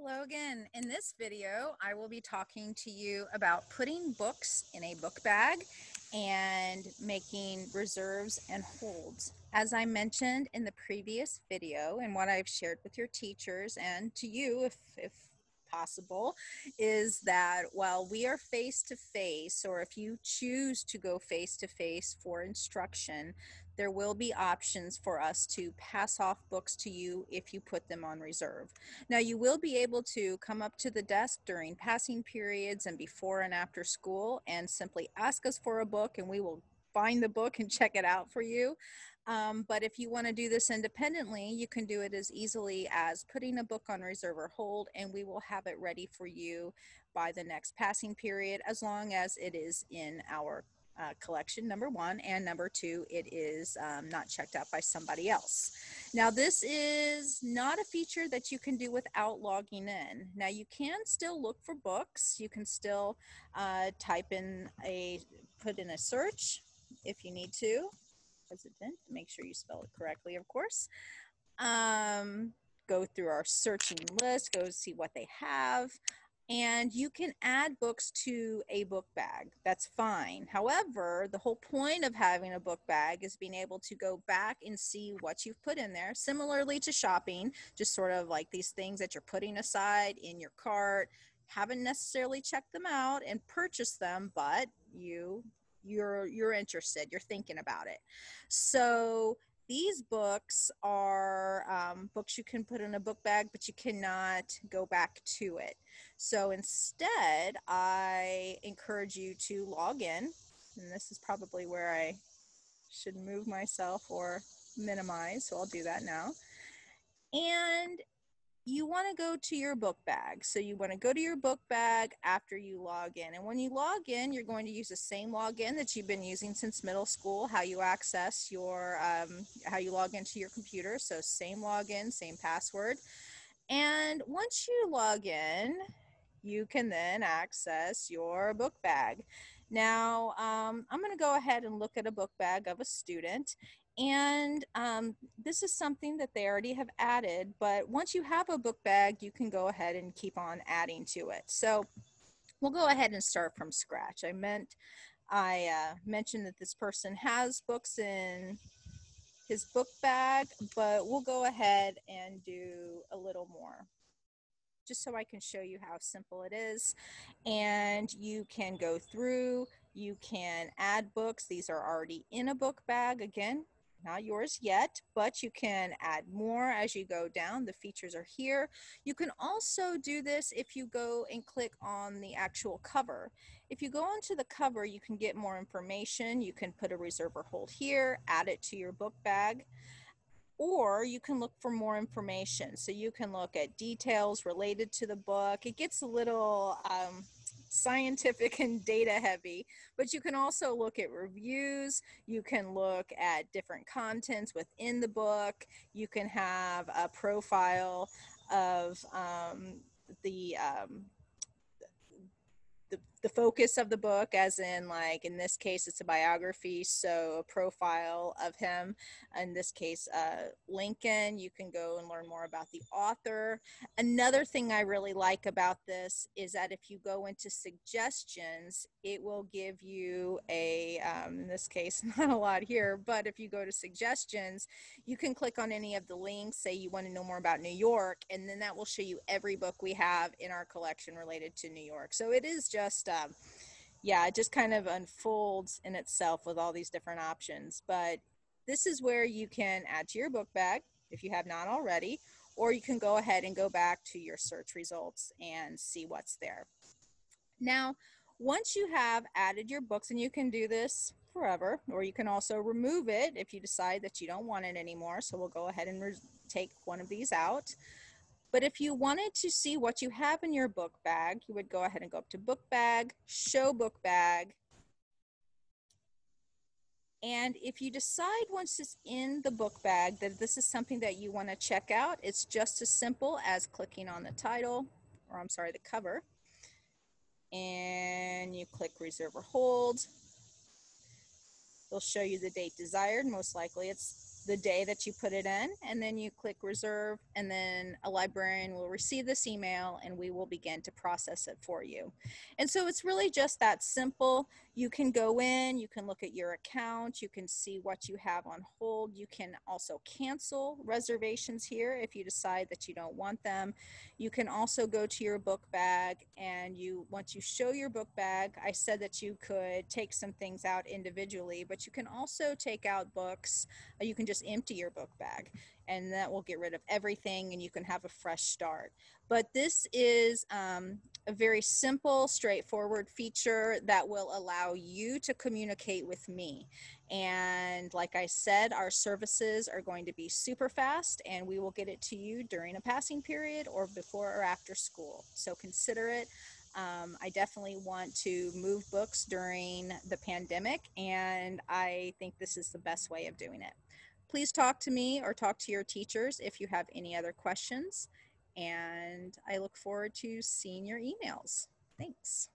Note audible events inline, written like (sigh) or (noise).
Hello again. In this video, I will be talking to you about putting books in a book bag and making reserves and holds. As I mentioned in the previous video and what I've shared with your teachers and to you if, if possible is that while we are face to face, or if you choose to go face to face for instruction, there will be options for us to pass off books to you if you put them on reserve. Now, you will be able to come up to the desk during passing periods and before and after school and simply ask us for a book, and we will find the book and check it out for you. Um, but if you want to do this independently, you can do it as easily as putting a book on reserve or hold, and we will have it ready for you by the next passing period as long as it is in our uh, collection, number one, and number two, it is um, not checked out by somebody else. Now, this is not a feature that you can do without logging in. Now, you can still look for books. You can still uh, type in a, put in a search if you need to. President, make sure you spell it correctly, of course. Um, go through our searching list, go see what they have and you can add books to a book bag. That's fine. However, the whole point of having a book bag is being able to go back and see what you've put in there. Similarly to shopping, just sort of like these things that you're putting aside in your cart, haven't necessarily checked them out and purchased them, but you you're you're interested, you're thinking about it. So these books are um, books you can put in a book bag, but you cannot go back to it. So instead, I encourage you to log in, and this is probably where I should move myself or minimize, so I'll do that now. And you want to go to your book bag. So you want to go to your book bag after you log in. And when you log in, you're going to use the same login that you've been using since middle school, how you access your, um, how you log into your computer. So same login, same password. And once you log in, you can then access your book bag. Now, um, I'm going to go ahead and look at a book bag of a student. And um, this is something that they already have added, but once you have a book bag, you can go ahead and keep on adding to it. So we'll go ahead and start from scratch. I meant, I uh, mentioned that this person has books in his book bag, but we'll go ahead and do a little more just so I can show you how simple it is. And you can go through, you can add books. These are already in a book bag. Again, not yours yet, but you can add more as you go down. The features are here. You can also do this if you go and click on the actual cover. If you go onto the cover, you can get more information. You can put a reserve or hold here, add it to your book bag, or you can look for more information. So you can look at details related to the book. It gets a little, um, scientific and data heavy, but you can also look at reviews. You can look at different contents within the book. You can have a profile of um, the um, the, focus of the book as in like in this case it's a biography so a profile of him. In this case uh, lincoln you can go and learn more about the author. Another thing i really like about this is that if you go into suggestions it will give you a um, in this case (laughs) not a lot here but if you go to suggestions you can click on any of the links say you want to know more about new york and then that will show you every book we have in our collection related to new york. So it is just um, yeah it just kind of unfolds in itself with all these different options. But this is where you can add to your book bag if you have not already or you can go ahead and go back to your search results and see what's there. Now once you have added your books and you can do this forever or you can also remove it if you decide that you don't want it anymore. So we'll go ahead and take one of these out but if you wanted to see what you have in your book bag, you would go ahead and go up to book bag, show book bag. And if you decide once it's in the book bag that this is something that you want to check out, it's just as simple as clicking on the title, or I'm sorry, the cover. And you click reserve or hold. It'll show you the date desired. Most likely it's the day that you put it in, and then you click reserve, and then a librarian will receive this email and we will begin to process it for you. And so it's really just that simple. You can go in, you can look at your account, you can see what you have on hold. You can also cancel reservations here if you decide that you don't want them. You can also go to your book bag and you once you show your book bag, I said that you could take some things out individually, but you can also take out books. You can just empty your book bag and that will get rid of everything and you can have a fresh start. But this is um, a very simple, straightforward feature that will allow you to communicate with me. And like I said, our services are going to be super fast and we will get it to you during a passing period or before or after school. So consider it. Um, I definitely want to move books during the pandemic, and I think this is the best way of doing it. Please talk to me or talk to your teachers if you have any other questions. And I look forward to seeing your emails. Thanks.